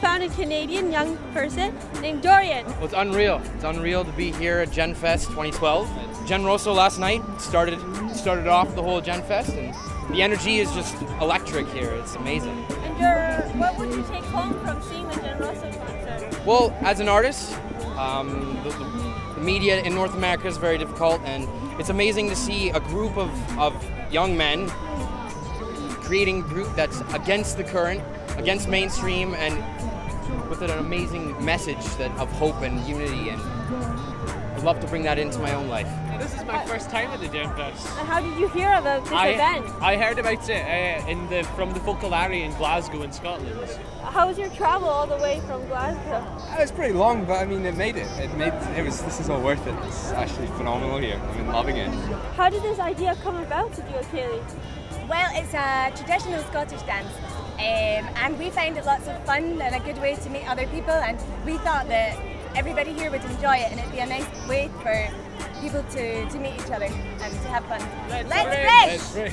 found a Canadian young person named Dorian. Well, it's unreal. It's unreal to be here at Gen Fest 2012. Gen Rosso last night started started off the whole Gen Fest, and the energy is just electric here. It's amazing. And your, what would you take home from seeing the Gen Rosso concert? Well, as an artist, um, the, the media in North America is very difficult, and it's amazing to see a group of, of young men creating a group that's against the current, against mainstream, and with an amazing message that of hope and unity. And I'd love to bring that into my own life. This is my first time at the Gen Fest. And how did you hear about this I, event? I heard about it uh, in the from the Focolare in Glasgow in Scotland. How was your travel all the way from Glasgow? It was pretty long, but I mean, it made it. It made it was. This is all worth it. It's actually phenomenal here. I've been loving it. How did this idea come about to do a ceilidh? Well, it's a traditional Scottish dance, um, and we found it lots of fun and a good way to meet other people. And we thought that everybody here would enjoy it, and it'd be a nice way for people to, to meet each other and to have fun. Let's, Let's. Let's break.